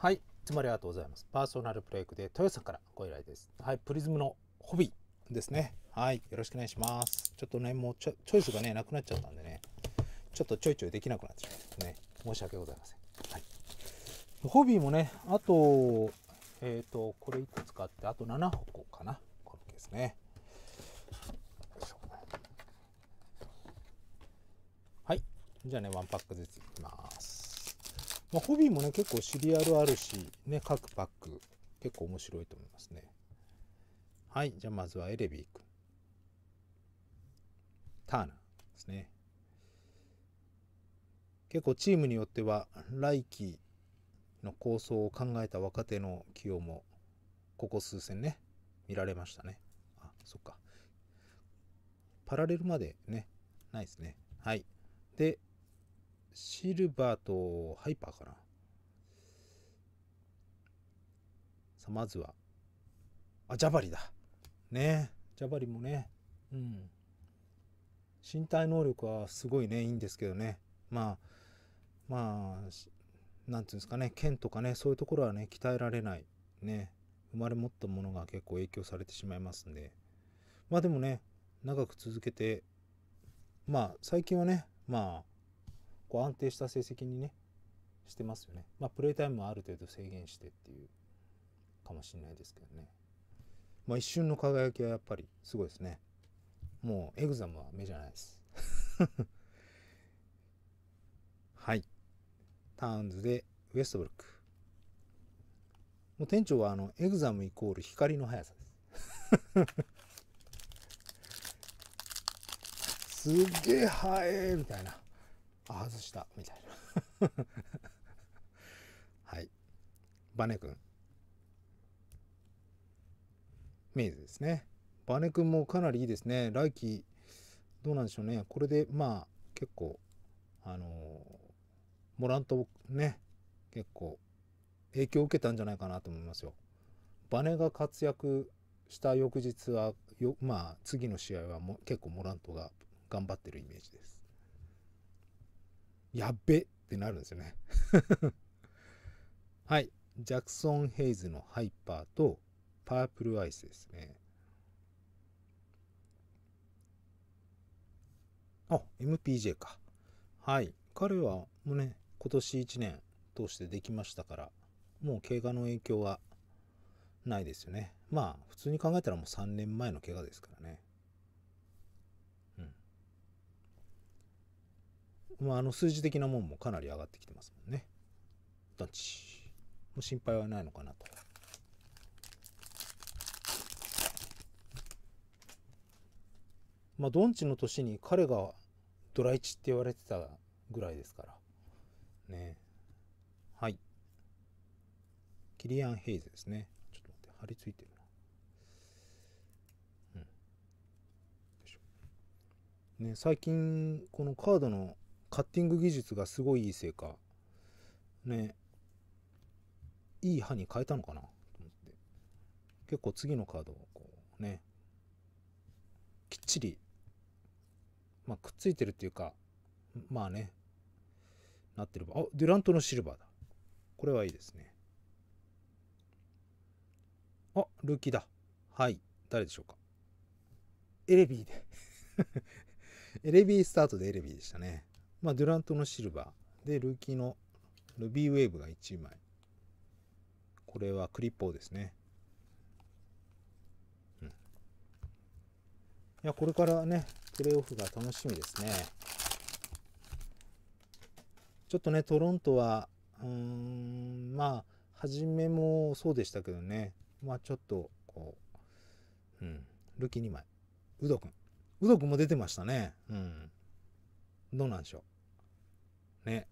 はい、いつもありがとうございます。パーソナルプレイクで豊さんからご依頼です。はい、プリズムのホビーですね。はい、よろしくお願いします。ちょっとね、もうチョチョイスがね、なくなっちゃったんでね、ちょっとちょいちょいできなくなってしまってね、申し訳ございません。はい。ホビーもね、あと、えっ、と、これ1個使って、あと7箱かな。このケースね。はい。じゃあね、ワンパックずついきます。まあ、ホビーもね、結構シリアルあるし、ね、各パック結構面白いと思いますね。はい。じゃあまずはエレビー君。ターナーですね。結構チームによっては来季の構想を考えた若手の起用もここ数戦ね見られましたねあそっかパラレルまでねないですねはいでシルバーとハイパーかな。さあまずは。あジャバリだ。ね。ジャバリもね。うん。身体能力はすごいね。いいんですけどね。まあまあなんていうんですかね。剣とかねそういうところはね鍛えられない。ね。生まれ持ったものが結構影響されてしまいますんで。まあでもね長く続けてまあ最近はねまあこう安定した成績にねしてますよね。まあプレイタイムもある程度制限してっていうかもしれないですけどね。まあ一瞬の輝きはやっぱりすごいですね。もうエグザムは目じゃないです。はい。ターンズでウエストブルック。もう店長はあのエグザムイコール光の速さです。すっげえ速いみたいな。あ外したみたいな。はい。バネ君。メイズですね。バネ君もかなりいいですね。来季どうなんでしょうね。これでまあ結構あのーモラントね結構影響を受けたんじゃないかなと思いますよ。バネが活躍した翌日はよまあ次の試合はも結構モラントが頑張ってるイメージです。やっべってなるんですよね。はい。ジャクソン・ヘイズのハイパーとパープルアイスですね。あ、MPJ か。はい。彼はもうね、今年1年通してできましたからもう怪我の影響はないですよねまあ普通に考えたらもう3年前の怪我ですからねうんまああの数字的なもんもかなり上がってきてますもんね。どっち？もう心配はないのかなと。まあドンチの年に彼がドライチって言われてたぐらいですから。ね。はい。キリアン・ヘイズですね。ちょっと待って貼り付いてるな。うん。ね最近このカードのカッティング技術がすごいいいせいかねいい刃に変えたのかな？と思って。結構次のカードをこうねきっちりまあくっついてるっていうかまあねなってればあデュラントのシルバーだ。これはいいですね。あルーキーだ。はい。誰でしょうか？エレビーで。エレビースタートでエレビーでしたね。まあデュラントのシルバーでルーキーのルビーウェーブが1枚これはクリッポーですねうんいやこれからねプレーオフが楽しみですねちょっとね、トロントは、うん、まあ、初めもそうでしたけどね、まあちょっと、こう、うん、ルキ2枚。ウド君。ウド君も出てましたね。うん。どうなんでしょう？ね。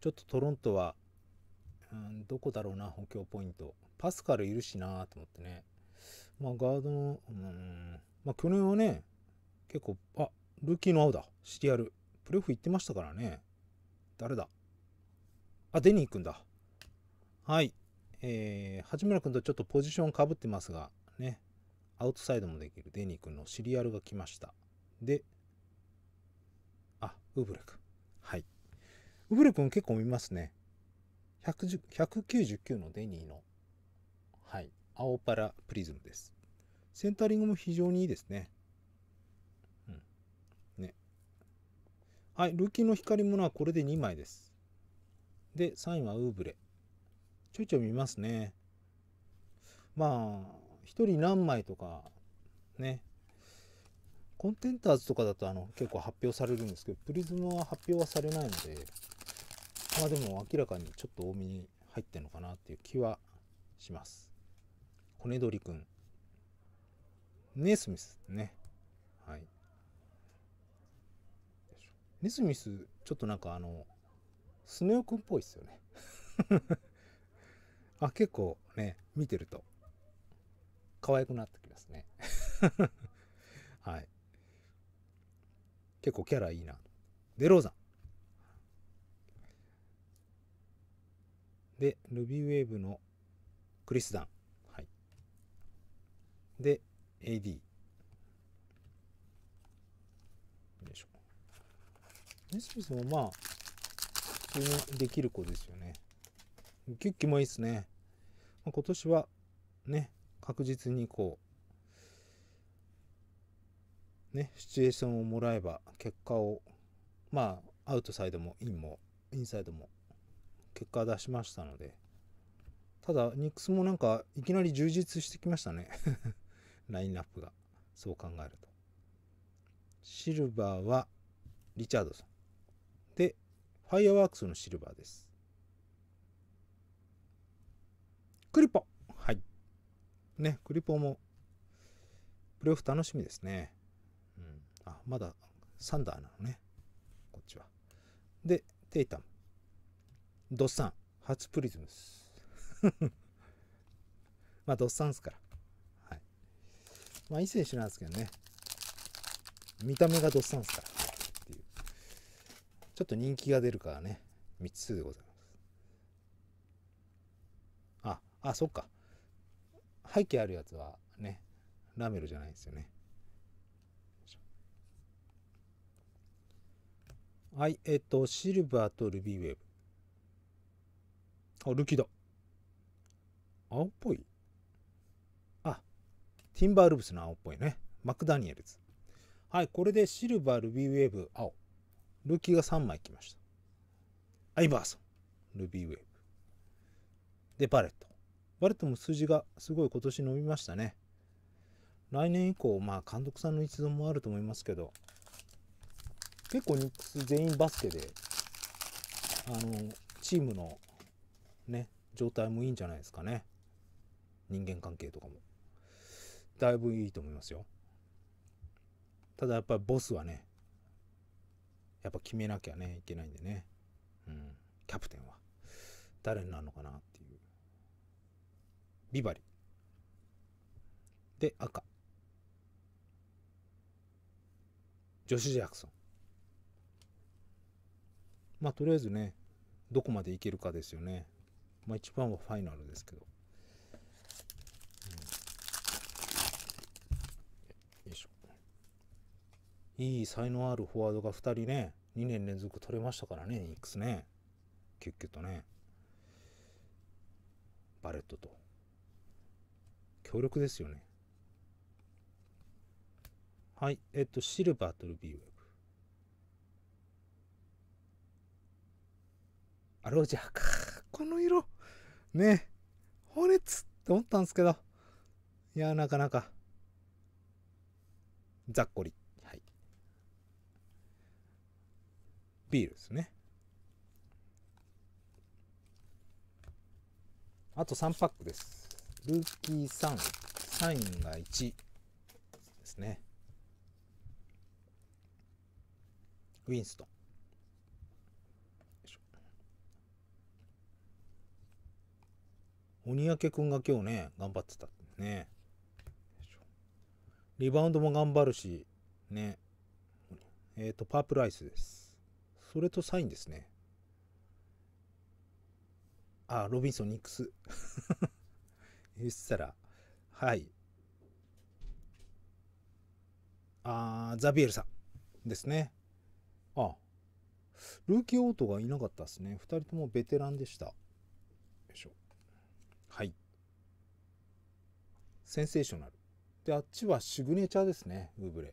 ちょっとトロントは、うん、どこだろうな、補強ポイント。パスカルいるしなと思ってね。まあ、ガードの、うん、まあ、去年はね、結構、あ、ルーキーの青だ。シリアル。プレーオフ行ってましたからね。誰だ？あ、デニー君だ。はい。えー、八村君とちょっとポジションかぶってますが、ね。アウトサイドもできるデニー君のシリアルが来ました。で、あ、ウブレ君。はい。ウブレ君結構見ますね。199のデニーの、はい、青パラプリズムです。センタリングも非常にいいですね。うん。ね。はい、ルーキーの光り物はこれで2枚です。で、3位はウーブレ。ちょいちょい見ますね。まあ、1人何枚とか、ね。コンテンターズとかだとあの結構発表されるんですけど、プリズムは発表はされないので、まあでも明らかにちょっと多めに入ってんのかなっていう気はします。骨鳥くん。ネスミスね。はい。ネスミス、ちょっとなんかあの、スネ夫くんっぽいっすよね。あ、結構ね、見てると、可愛くなってきますね。はい。結構キャラいいな。デローザン。で、ルビーウェーブのクリスダン。はい。で、AD。よいしょ。ネスミスもまあ、普通にできる子ですよね。キュッキもいいですね。まあ、今年はね、確実にこう、ね、シチュエーションをもらえば結果を、まあ、アウトサイドもインも、インサイドも結果出しましたので、ただ、ニックスもなんかいきなり充実してきましたね。ラインナップが。そう考えると。シルバーはリチャードソン。で、ファイアワークスのシルバーです。クリポ。ね、クリポも、プレオフ楽しみですね。うん。あ、まだサンダーなのね。こっちは。で、テイタム。ドッサン。初プリズムス。まあ、ドッサンすから。はい。まあ、いい選手なんですけどね。見た目がドッサンすから。っていう。ちょっと人気が出るからね。3つでございます。あ、あ、そっか。背景あるやつはね、ラメルじゃないですよね。はい、えっと、シルバーとルビーウェーブ。あ、ルキだ。青っぽいあ、ティンバールブスの青っぽいね。マクダニエルズ。はい、これでシルバー、ルビーウェーブ、青。ルキが3枚来ました。アイバーソン、ルビーウェーブ。で、バレット。バレットも数字がすごい今年伸びましたね。来年以降、まあ監督さんの一存もあると思いますけど、結構ニックス全員バスケで、あの、チームのね、状態もいいんじゃないですかね。人間関係とかも。だいぶいいと思いますよ。ただやっぱりボスはね、やっぱ決めなきゃね、いけないんでね。うん。キャプテンは。誰になるのかな。ビバリ。で、赤。ジョシュ・ジャクソン。まあ、とりあえずね、どこまでいけるかですよね。まあ一番はファイナルですけど。うん、よいしょ。いい才能あるフォワードが2人ね、2年連続取れましたからね、ニックスね。キュッキュッとね。バレットと。強力ですよね。はい。えっと、シルバーとルビーウェブ。あれはじゃあ、この色。ね、ホネッツって思ったんですけど、いや、なかなか、ざっこり。はい。ビールですね。あと3パックです。ルーキー3、サインが1ですね。ウィンストン。鬼明くんが今日ね、頑張ってたね。リバウンドも頑張るし、ね。えっ、ー、と、パープルアイスです。それとサインですね。あ、ロビンソン・ニックス。そしたら、はい。あザビエルさんですね。あ、ルーキーオートがいなかったですね。2人ともベテランでした。よいしょ。はい。センセーショナル。で、あっちはシグネチャーですね、ウーブレ。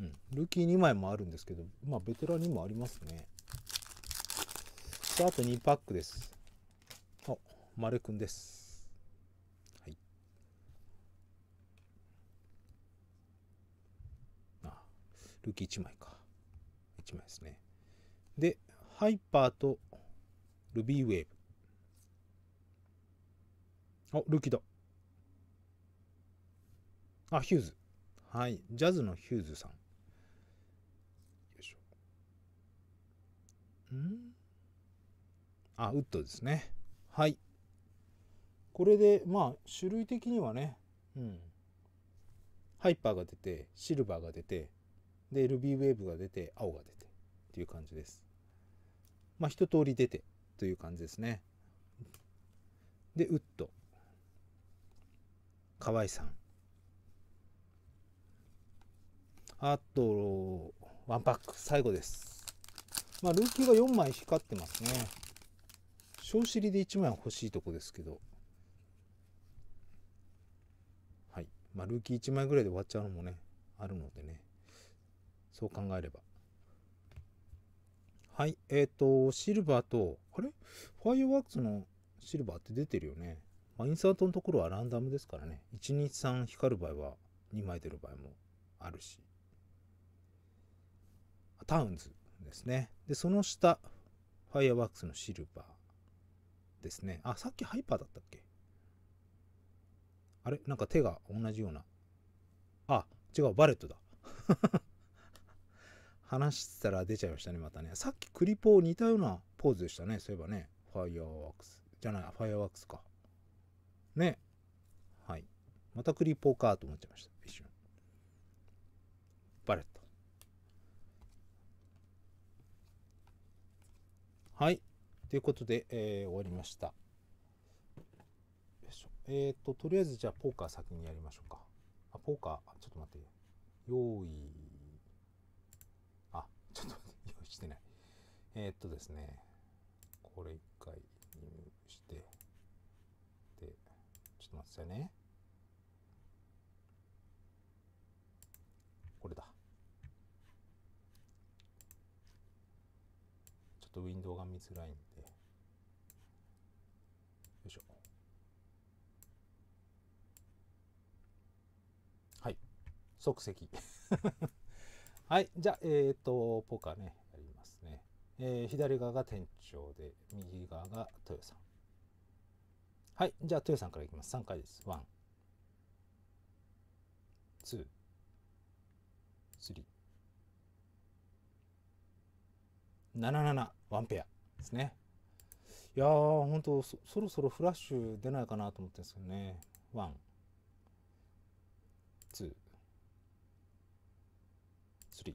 うん、ルーキー2枚もあるんですけど、まあ、ベテランにもありますね。あと2パックです。丸くんです。はい。あ、ルーキー1枚か。1枚ですね。で、ハイパーとルビーウェーブ。あ、ルーキーだ。あ、ヒューズ。はい。ジャズのヒューズさん。よいしょ。ん？あ、ウッドですね。はい。これで、まあ、種類的にはね、うん。ハイパーが出て、シルバーが出て、で、ルビーウェーブが出て、青が出て、っていう感じです。まあ、一通り出て、という感じですね。で、ウッド。河合さん。あと、ワンパック、最後です。まあ、ルーキーが4枚光ってますね。小尻で1枚欲しいとこですけど、はい。まあ、ルーキー1枚ぐらいで終わっちゃうのもね、あるのでね、そう考えれば。はい。えっ、ー、と、シルバーと、あれ？ファイアワークスのシルバーって出てるよね。まあ、インサートのところはランダムですからね。1、2、3光る場合は2枚出る場合もあるし。タウンズですね。で、その下、ファイアワークスのシルバー。ですね。あ、さっきハイパーだったっけ？あれ？なんか手が同じような。あ、違う、バレットだ。話したら出ちゃいましたね、またね。さっきクリポー似たようなポーズでしたね、そういえばね。ファイアーワークス。じゃない、ファイアーワークスか。ね。はい。またクリポーかと思っちゃいました、一瞬。バレット。はい。ということで、えー、終わりました。えっ、ー、と、とりあえずじゃあポーカー先にやりましょうか。あ、ポーカー、ちょっと待って。用意。あ、ちょっと待って、用意してない。えー、っとですね、これ一回入して、で、ちょっと待ってくださいね。これだ。ちょっとウィンドウが見づらいんで。いしょはい即席。はいじゃあえっ、ー、とポカねやりますね、えー、左側が店長で右側が豊さん。はいじゃあ豊さんからいきます。3回です。ワン。Two。Three。77ワンペアですね。いやー、ほんとそ、ろそろフラッシュ出ないかなと思ってるんですよね。 One、Two、Three。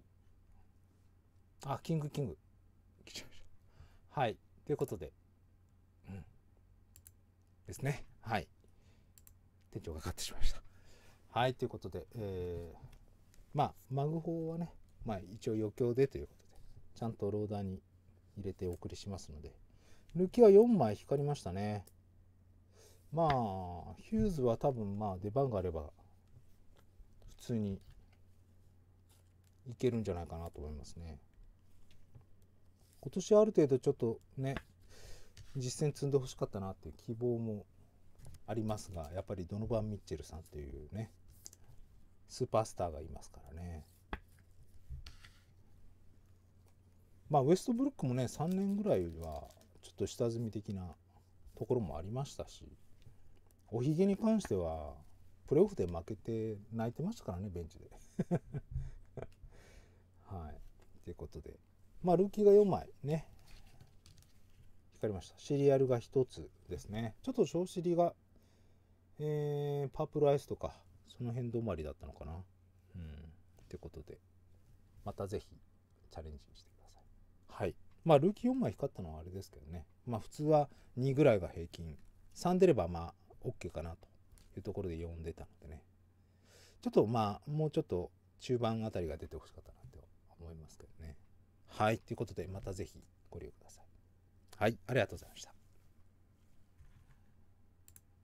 あ、キングキング。来ちゃいました。はい。ということで、うん。ですね。はい。店長が買ってしまいました。はい。ということで、えー、まあ、マグ法はね、まあ、一応余興でということで、ちゃんとローダーに入れてお送りしますので、抜きは4枚光りましたね。まあ、ヒューズは多分まあ出番があれば、普通にいけるんじゃないかなと思いますね。今年ある程度ちょっとね、実践積んでほしかったなっていう希望もありますが、やっぱりドノバン・ミッチェルさんっていうね、スーパースターがいますからね。まあ、ウエストブルックもね、3年ぐらいはちょっと下積み的なところもありましたし、おひげに関しては、プレーオフで負けて泣いてましたからね、ベンチで。はい。ということで、まあ、ルーキーが4枚ね、光りました。シリアルが1つですね。ちょっと小尻が、えー、パープルアイスとか、その辺止まりだったのかな。うん。ということで、またぜひチャレンジしてください。はい。まあ、ルーキー4枚光ったのはあれですけどね。まあ、普通は2ぐらいが平均。3出ればまあ、OK かなというところで4出たのでね。ちょっとまあ、もうちょっと中盤あたりが出てほしかったなって思いますけどね。はい。ということで、またぜひご利用ください。はい。ありがとうございました。